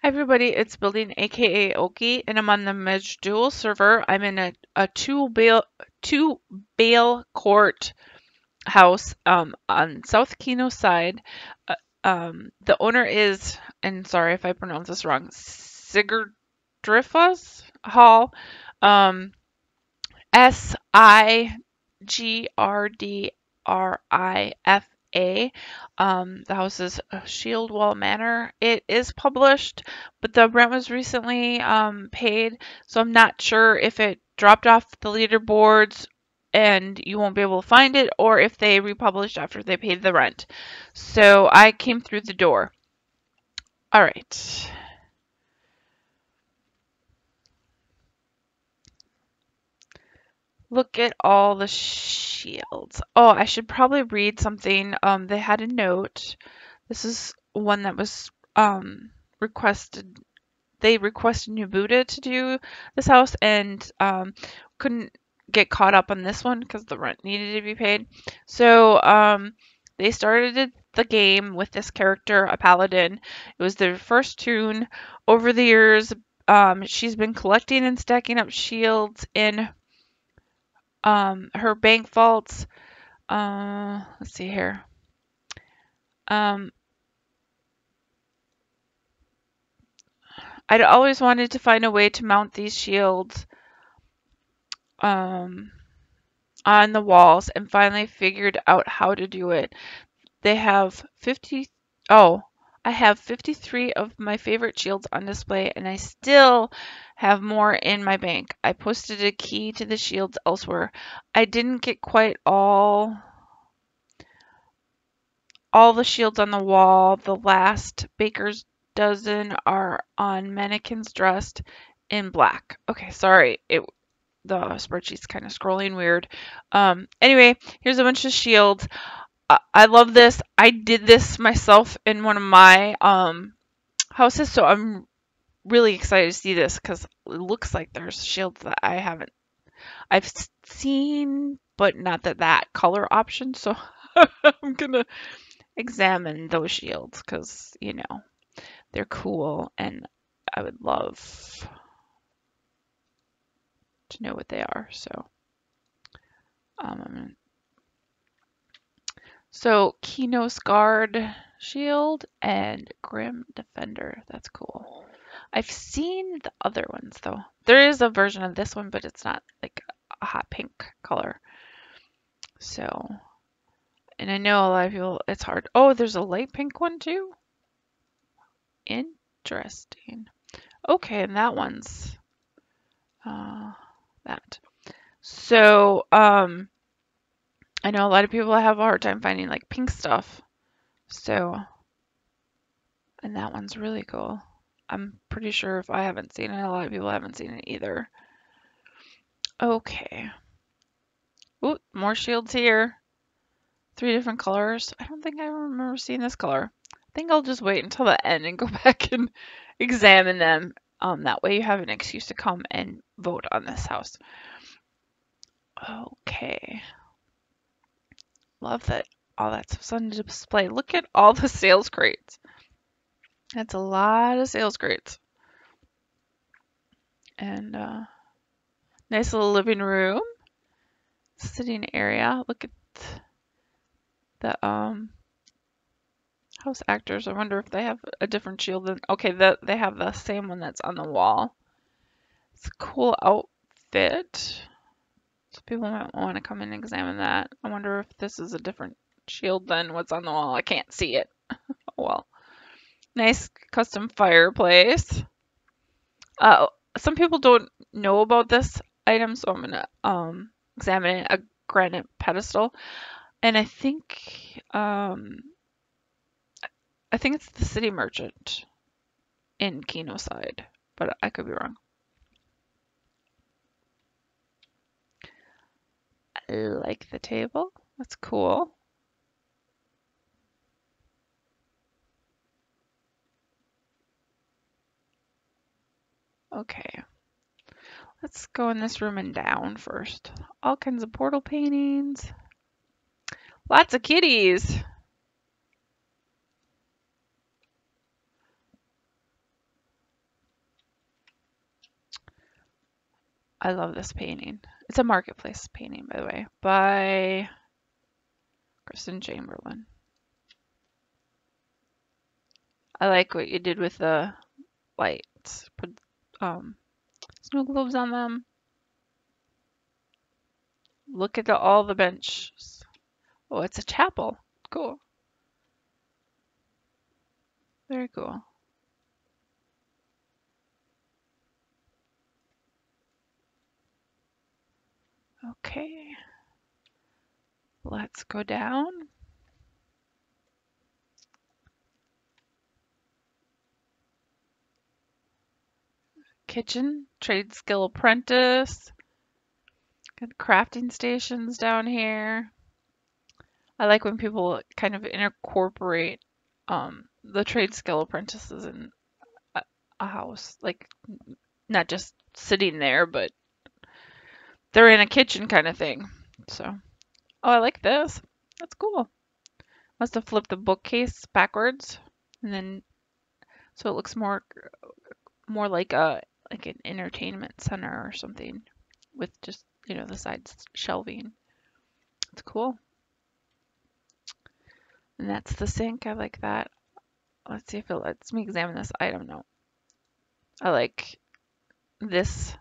Hi everybody, it's Building aka Oki, and I'm on the Maj'Dul server. I'm in a, a two Bayle two Bayle court house um, on South Qeynos side. Uh, um, the owner is, and sorry if I pronounce this wrong, Sigrdrifa's Hall. Um, S I G R D R I F A. Um, the house is Shield Wall Manor. It is published, but the rent was recently um, paid, so I'm not sure if it dropped off the leaderboards and you won't be able to find it, or if they republished after they paid the rent. So I came through the door. All right. Look at all the shields. Oh, I should probably read something. Um, they had a note. This is one that was um requested. They requested Buddha to do this house and um couldn't get caught up on this one because the rent needed to be paid. So um they started the game with this character, a paladin. It was their first toon. Over the years, um, she's been collecting and stacking up shields in um, her bank vaults. Uh, let's see here. Um, I'd always wanted to find a way to mount these shields um, on the walls and finally figured out how to do it. They have 50, oh, I have 53 of my favorite shields on display and I still have more in my bank. I posted a key to the shields elsewhere. I didn't get quite all all the shields on the wall. The last baker's dozen are on mannequins dressed in black. Okay, sorry. It the spreadsheet's kind of scrolling weird. Um, anyway, here's a bunch of shields. I, love this. I did this myself in one of my um, houses, so I'm really excited to see this because it looks like there's shields that I haven't I've seen, but not that that color option. So I'm gonna examine those shields because you know they're cool and I would love to know what they are. So um, so Qeynos Guard Shield and Grim Defender. That's cool. I've seen the other ones though. There is a version of this one, but it's not like a hot pink color. So, and I know a lot of people, it's hard. Oh, there's a light pink one too? Interesting. Okay, and that one's uh, that. So, um, I know a lot of people have a hard time finding like pink stuff. So, and that one's really cool. I'm pretty sure if I haven't seen it, a lot of people haven't seen it either. Okay. Ooh, more shields here. Three different colors. I don't think I remember seeing this color. I think I'll just wait until the end and go back and examine them. Um, that way you have an excuse to come and vote on this house. Okay. Love that all that stuff's on display. Look at all the sales crates. That's a lot of sales crates. And uh, nice little living room, sitting area. Look at the um house actors. I wonder if they have a different shield than. Okay, the, they have the same one that's on the wall. It's a cool outfit. People might want to come and examine that. I wonder if this is a different shield than what's on the wall. I can't see it. oh well. Nice custom fireplace. Uh, some people don't know about this item, so I'm gonna um, examine it. A granite pedestal, and I think um, I think it's the city merchant in Qeynos side, but I could be wrong. like the table. That's cool. Okay. Let's go in this room and down first. All kinds of portal paintings. Lots of kitties. I love this painting. It's a marketplace painting, by the way, by Kristen Chamberlain. I like what you did with the lights. Put um, snow globes on them. Look at the, all the benches. Oh, it's a chapel. Cool. Very cool. Okay. Let's go down. Kitchen, trade skill apprentice. Got crafting stations down here. I like when people kind of incorporate um, the trade skill apprentices in a, a house. Like, not just sitting there, but they're in a kitchen kind of thing. So, oh, I like this. That's cool. Must have flipped the bookcase backwards, and then so it looks more more like a like an entertainment center or something with just you know the sides shelving. It's cool. And that's the sink. I like that. Let's see if it lets me examine this item. No. I like this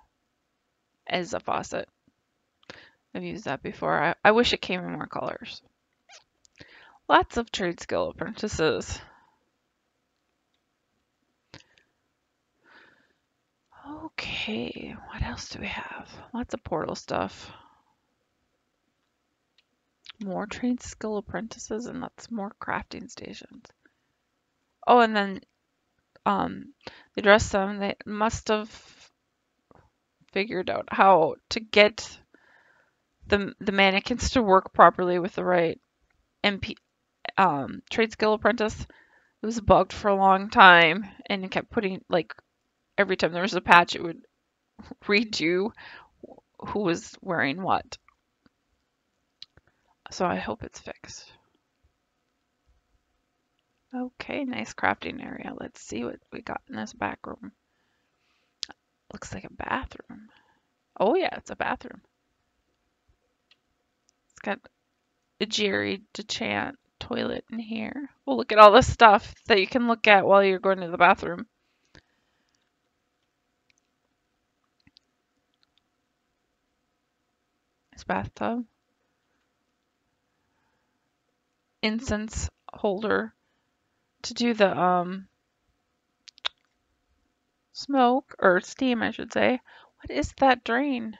as a faucet. I've used that before. I, I wish it came in more colors. Lots of trade skill apprentices. Okay, what else do we have? Lots of portal stuff. More trade skill apprentices and lots more crafting stations. Oh, and then um, they dressed them. They must have figured out how to get the the mannequins to work properly with the right MP um, trade skill apprentice. It was bugged for a long time, and it kept putting like every time there was a patch, it would redo who was wearing what. So I hope it's fixed. Okay, nice crafting area. Let's see what we got in this back room. Looks like a bathroom. Oh yeah, it's a bathroom. It's got a Jerry DeChant toilet in here. Well, look at all the stuff that you can look at while you're going to the bathroom. This bathtub. Incense holder to do the um smoke or steam, I should say. What is that drain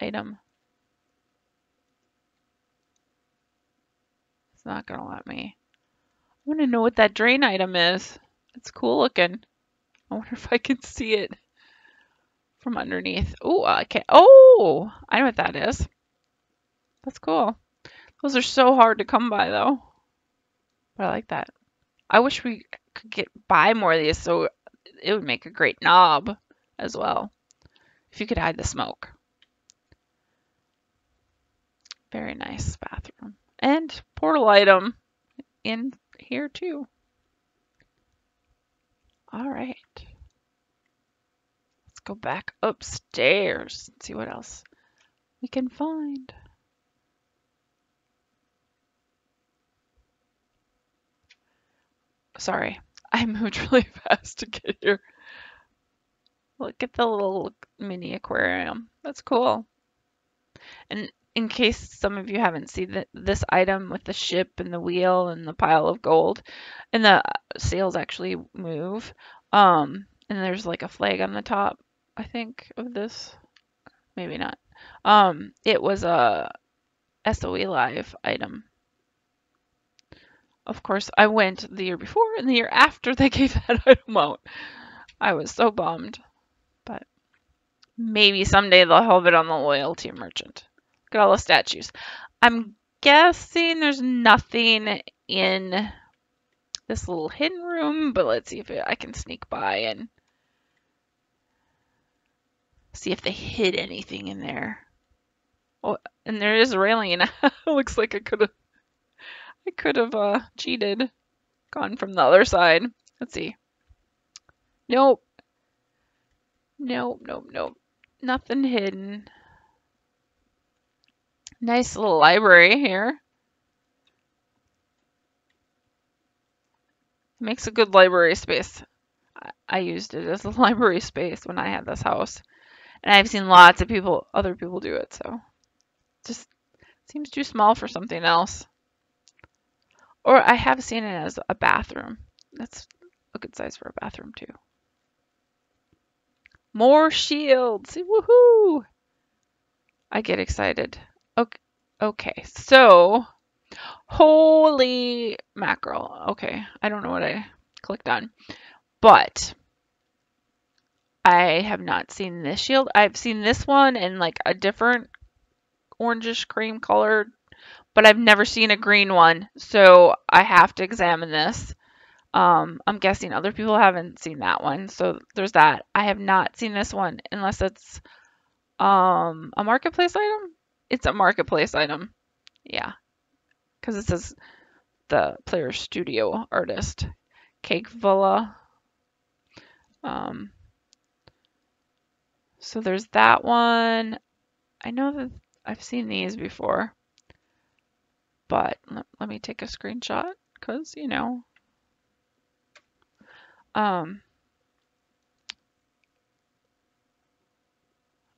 item? Not gonna let me. I want to know what that drain item is. It's cool looking. I wonder if I can see it from underneath. Oh, I can't. Oh, I know what that is. That's cool. Those are so hard to come by though. But I like that. I wish we could get buy more of these so it would make a great knob as well. If you could hide the smoke. Very nice bathroom. And portal item in here too. All right. Let's go back upstairs and see what else we can find. Sorry, I moved really fast to get here. Look at the little mini aquarium. That's cool. And in case some of you haven't seen the, this item with the ship and the wheel and the pile of gold, and the sails actually move, um, and there's like a flag on the top, I think, of this. Maybe not. Um, it was a SOE Live item. Of course, I went the year before and the year after they gave that item out. I was so bummed. But maybe someday they'll have it on the loyalty merchant. Look at all the statues. I'm guessing there's nothing in this little hidden room, but let's see if I can sneak by and see if they hid anything in there. Oh, and there is a railing. looks like I could have I could have uh, cheated. Gone from the other side. Let's see. Nope. Nope, nope, nope. Nothing hidden. Nice little library here. Makes a good library space. I used it as a library space when I had this house. And I've seen lots of people, other people do it, so just seems too small for something else. Or I have seen it as a bathroom. That's a good size for a bathroom too. More shields! Woohoo! I get excited. Okay, so holy mackerel. Okay, I don't know what I clicked on, but I have not seen this shield. I've seen this one in like a different orangish cream color, but I've never seen a green one, so I have to examine this. Um, I'm guessing other people haven't seen that one, so there's that. I have not seen this one unless it's um, a marketplace item. It's a marketplace item, yeah, because it says the player studio artist, Cake Villa. Um, so there's that one. I know that I've seen these before, but let, me take a screenshot because, you know. Um,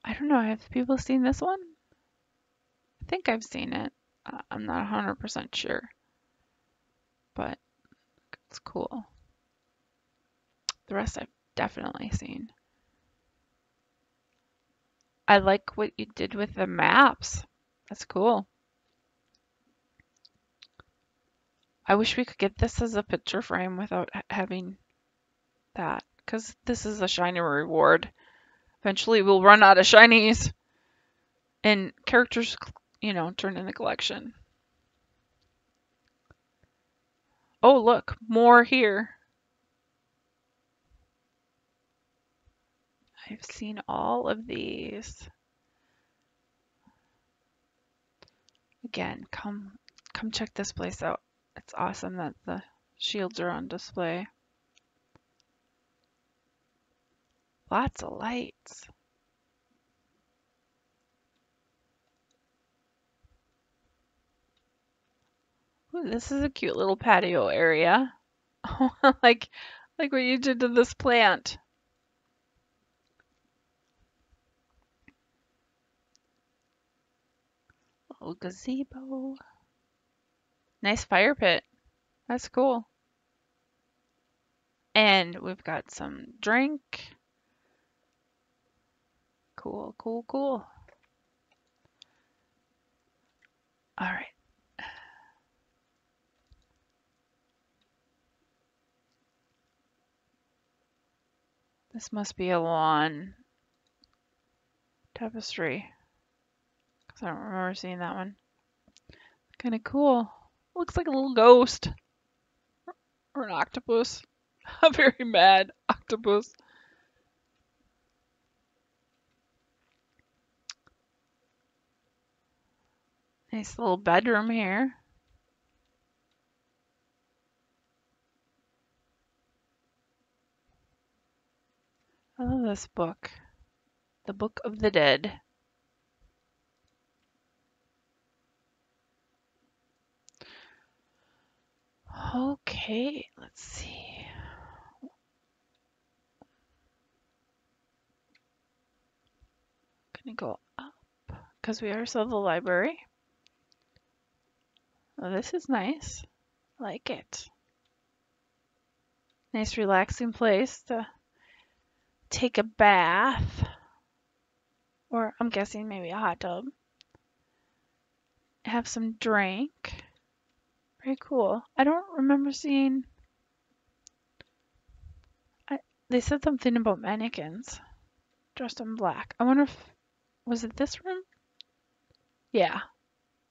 I don't know. Have people seen this one? I think I've seen it. Uh, I'm not 100% sure, but it's cool. The rest I've definitely seen. I like what you did with the maps. That's cool. I wish we could get this as a picture frame without having that, because this is a shiny reward. Eventually we'll run out of shinies, and characters, you know, turn in the collection. Oh, look, more here. I've seen all of these. Again, come come check this place out. It's awesome that the shields are on display. Lots of lights. Ooh, this is a cute little patio area. like like what you did to this plant. Little gazebo. Nice fire pit. That's cool. And we've got some drink. Cool, cool, cool. All right. This must be a lawn tapestry. Because I don't remember seeing that one. Kind of cool. Looks like a little ghost. Or an octopus. A very mad octopus. Nice little bedroom here. I love this book. The Book of the Dead. Okay, let's see. I'm Gonna go up because we are still the library. Oh, this is nice. I like it. Nice relaxing place to take a bath. Or I'm guessing maybe a hot tub. Have some drink. Very cool. I don't remember seeing. I, they said something about mannequins dressed in black. I wonder if. Was it this room? Yeah.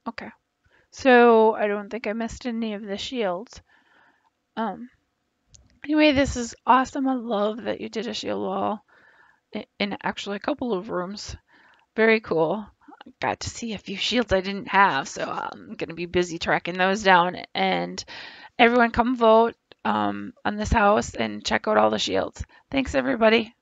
Okay. So I don't think I missed any of the shields. Um. Anyway, this is awesome. I love that you did a shield wall in, actually a couple of rooms. Very cool got to see a few shields I didn't have, so I'm going to be busy tracking those down. And everyone come vote um, on this house and check out all the shields. Thanks, everybody.